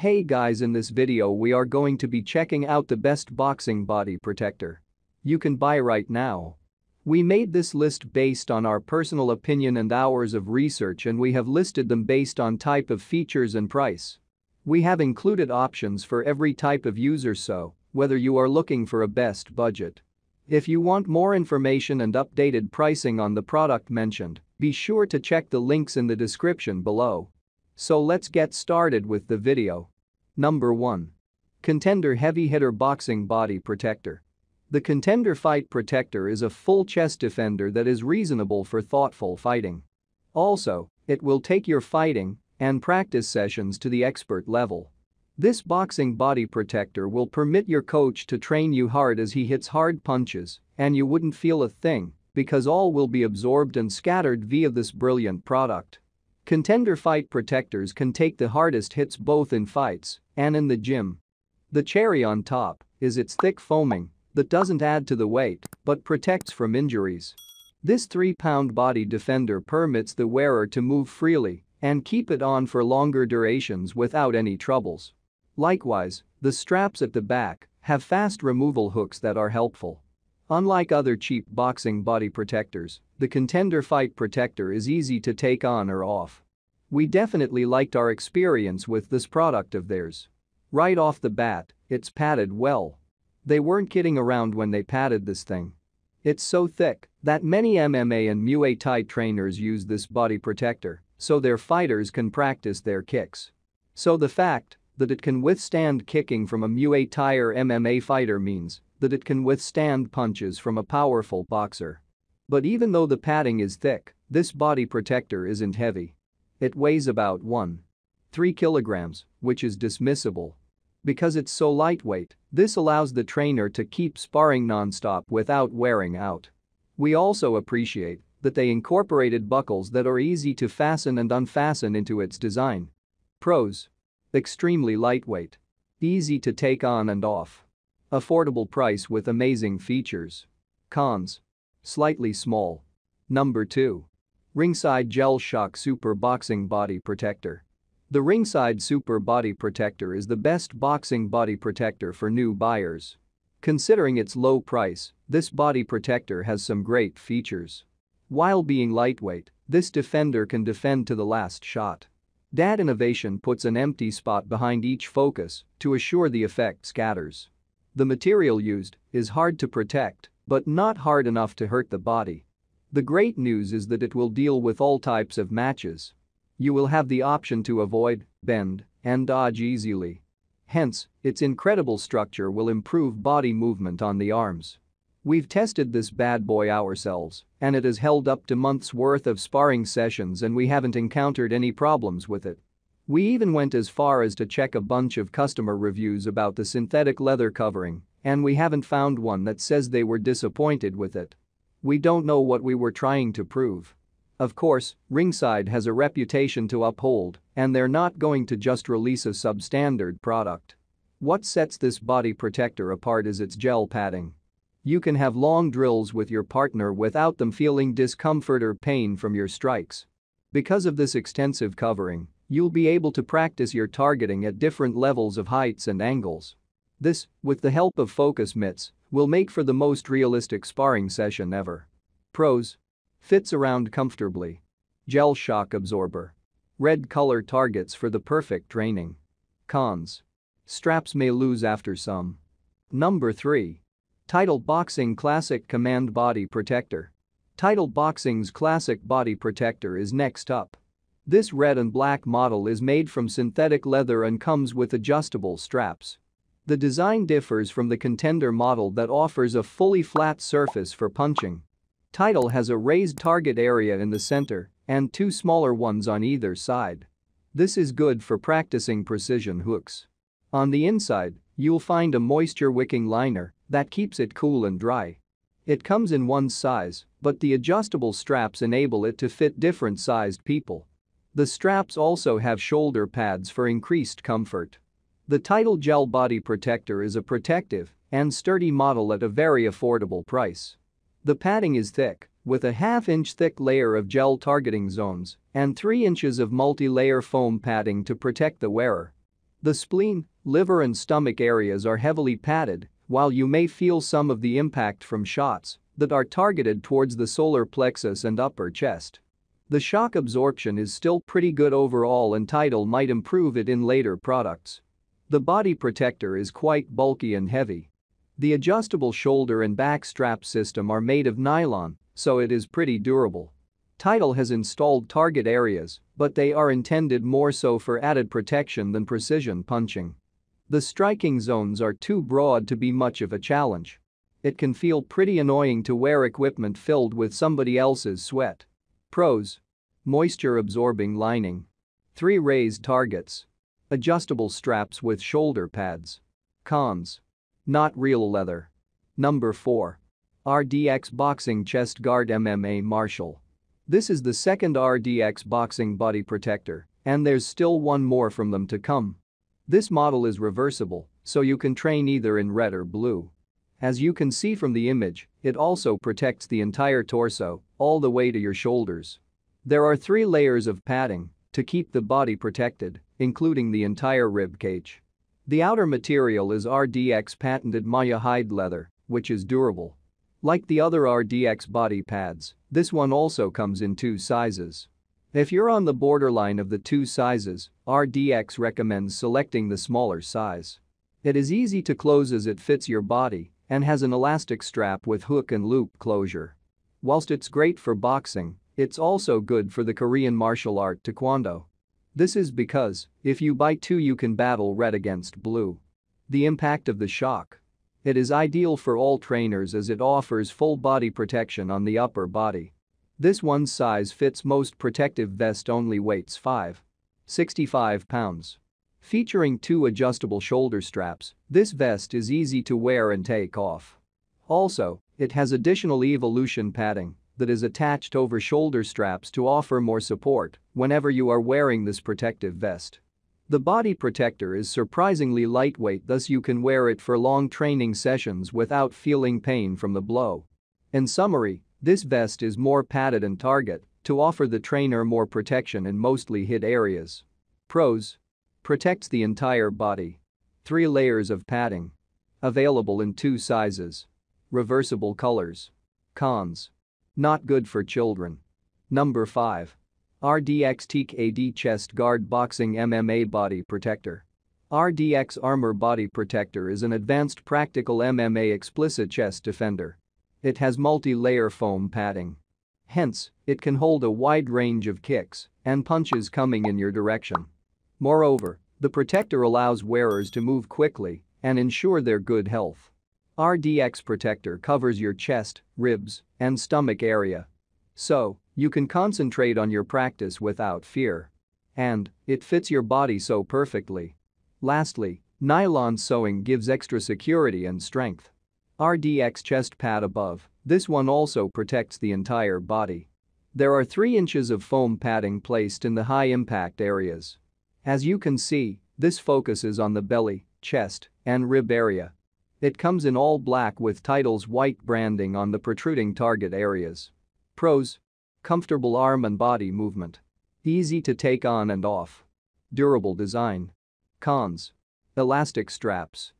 Hey guys in this video we are going to be checking out the best boxing body protector. You can buy right now. We made this list based on our personal opinion and hours of research and we have listed them based on type of features and price. We have included options for every type of user so, whether you are looking for a best budget. If you want more information and updated pricing on the product mentioned, be sure to check the links in the description below. So let's get started with the video. Number 1. Contender Heavy Hitter Boxing Body Protector. The Contender Fight Protector is a full chest defender that is reasonable for thoughtful fighting. Also, it will take your fighting and practice sessions to the expert level. This boxing body protector will permit your coach to train you hard as he hits hard punches, and you wouldn't feel a thing because all will be absorbed and scattered via this brilliant product. Contender fight protectors can take the hardest hits both in fights and in the gym. The cherry on top is its thick foaming that doesn't add to the weight but protects from injuries. This 3-pound body defender permits the wearer to move freely and keep it on for longer durations without any troubles. Likewise, the straps at the back have fast removal hooks that are helpful. Unlike other cheap boxing body protectors, the Contender Fight Protector is easy to take on or off. We definitely liked our experience with this product of theirs. Right off the bat, it's padded well. They weren't kidding around when they padded this thing. It's so thick that many MMA and Muay Thai trainers use this body protector so their fighters can practice their kicks. So the fact that it can withstand kicking from a Muay Thai or MMA fighter means that it can withstand punches from a powerful boxer. But even though the padding is thick, this body protector isn't heavy. It weighs about 1. 3 kilograms, which is dismissible. Because it's so lightweight, this allows the trainer to keep sparring non-stop without wearing out. We also appreciate that they incorporated buckles that are easy to fasten and unfasten into its design. Pros. Extremely lightweight. Easy to take on and off. Affordable price with amazing features. Cons. Slightly small. Number 2. Ringside Gel Shock Super Boxing Body Protector. The Ringside Super Body Protector is the best boxing body protector for new buyers. Considering its low price, this body protector has some great features. While being lightweight, this defender can defend to the last shot. DAD Innovation puts an empty spot behind each focus to assure the effect scatters. The material used is hard to protect, but not hard enough to hurt the body. The great news is that it will deal with all types of matches. You will have the option to avoid, bend, and dodge easily. Hence, its incredible structure will improve body movement on the arms. We've tested this bad boy ourselves, and it has held up to months worth of sparring sessions and we haven't encountered any problems with it. We even went as far as to check a bunch of customer reviews about the synthetic leather covering, and we haven't found one that says they were disappointed with it. We don't know what we were trying to prove. Of course, Ringside has a reputation to uphold, and they're not going to just release a substandard product. What sets this body protector apart is its gel padding. You can have long drills with your partner without them feeling discomfort or pain from your strikes. Because of this extensive covering, You'll be able to practice your targeting at different levels of heights and angles. This, with the help of focus mitts, will make for the most realistic sparring session ever. Pros. Fits around comfortably. Gel shock absorber. Red color targets for the perfect training. Cons. Straps may lose after some. Number 3. Title Boxing Classic Command Body Protector. Title Boxing's classic body protector is next up. This red and black model is made from synthetic leather and comes with adjustable straps. The design differs from the contender model that offers a fully flat surface for punching. Title has a raised target area in the center and two smaller ones on either side. This is good for practicing precision hooks. On the inside, you'll find a moisture-wicking liner that keeps it cool and dry. It comes in one size, but the adjustable straps enable it to fit different sized people. The straps also have shoulder pads for increased comfort. The Title Gel Body Protector is a protective and sturdy model at a very affordable price. The padding is thick, with a half-inch thick layer of gel targeting zones and 3 inches of multi-layer foam padding to protect the wearer. The spleen, liver and stomach areas are heavily padded, while you may feel some of the impact from shots that are targeted towards the solar plexus and upper chest. The shock absorption is still pretty good overall and Title might improve it in later products. The body protector is quite bulky and heavy. The adjustable shoulder and back strap system are made of nylon, so it is pretty durable. Title has installed target areas, but they are intended more so for added protection than precision punching. The striking zones are too broad to be much of a challenge. It can feel pretty annoying to wear equipment filled with somebody else's sweat. Pros. Moisture absorbing lining. 3 raised targets. Adjustable straps with shoulder pads. Cons. Not real leather. Number 4. RDX Boxing Chest Guard MMA Martial. This is the second RDX boxing body protector, and there's still one more from them to come. This model is reversible, so you can train either in red or blue. As you can see from the image, it also protects the entire torso, all the way to your shoulders. There are three layers of padding to keep the body protected, including the entire rib cage. The outer material is RDX patented Maya hide leather, which is durable. Like the other RDX body pads, this one also comes in two sizes. If you're on the borderline of the two sizes, RDX recommends selecting the smaller size. It is easy to close as it fits your body and has an elastic strap with hook and loop closure. Whilst it's great for boxing, it's also good for the Korean martial art Taekwondo. This is because, if you bite two you can battle red against blue. The impact of the shock it is ideal for all trainers as it offers full body protection on the upper body. This one size fits most protective vest only weights 5. 65 pounds. Featuring two adjustable shoulder straps, this vest is easy to wear and take off. Also, it has additional evolution padding that is attached over shoulder straps to offer more support whenever you are wearing this protective vest. The body protector is surprisingly lightweight thus you can wear it for long training sessions without feeling pain from the blow. In summary, this vest is more padded and target to offer the trainer more protection in mostly hit areas. Pros. Protects the entire body. 3 layers of padding. Available in 2 sizes. Reversible colors. Cons. Not good for children. Number 5. RDX Teak AD Chest Guard Boxing MMA Body Protector. RDX Armor Body Protector is an advanced practical MMA explicit chest defender. It has multi-layer foam padding. Hence, it can hold a wide range of kicks and punches coming in your direction. Moreover, the protector allows wearers to move quickly and ensure their good health. RDX Protector covers your chest, ribs, and stomach area. So, you can concentrate on your practice without fear. And, it fits your body so perfectly. Lastly, nylon sewing gives extra security and strength. RDX chest pad above, this one also protects the entire body. There are 3 inches of foam padding placed in the high impact areas. As you can see, this focuses on the belly, chest, and rib area. It comes in all black with Title's white branding on the protruding target areas. Pros Comfortable arm and body movement. Easy to take on and off. Durable design. Cons. Elastic straps.